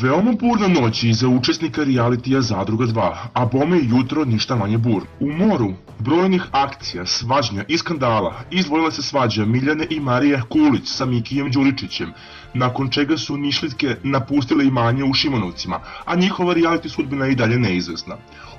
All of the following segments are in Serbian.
Veoma burna noć i za učesnika realitija Zadruga 2, a bome i jutro ništa manje bur. U moru brojnih akcija, svađnja i skandala izvojila se svađa Miljane i Marije Kulić sa Mikijem Đuričićem, nakon čega su Nišlitke napustile imanje u Šimanovcima, a njihova reality sudbina je i dalje neizvesna.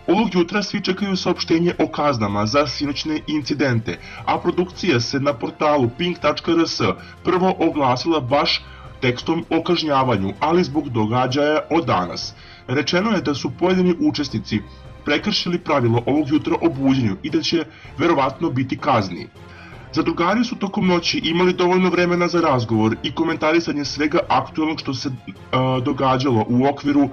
Ovog jutra svi čekaju saopštenje o kaznama za sinoćne incidente, a produkcija se na portalu pink.rs prvo oglasila baš tekstom o kažnjavanju, ali zbog događaja od danas. Rečeno je da su pojedini učesnici prekršili pravilo ovog jutra o buđenju i da će verovatno biti kazni. Zadrugari su tokom noći imali dovoljno vremena za razgovor i komentarisanje svega aktualnog što se uh, događalo u okviru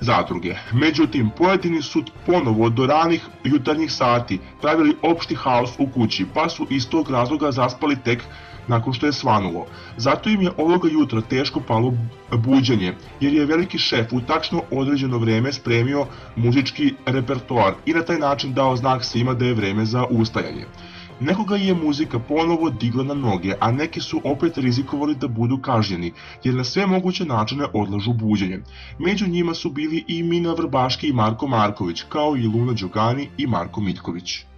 zadruge. Međutim, pojedini su ponovo do ranih jutarnjih sati pravili opšti haos u kući, pa su iz tog razloga zaspali tek nakon što je svanulo. Zato im je ovoga jutra teško palo buđenje, jer je veliki šef u tačno određeno vreme spremio muzički repertoar i na taj način dao znak svima da je vreme za ustajanje. Nekoga je muzika ponovo digla na noge, a neki su opet rizikovali da budu kažnjeni, jer na sve moguće načine odlažu buđenje. Među njima su bili i Mina Vrbaški i Marko Marković, kao i Luna Đogani i Marko Mitković.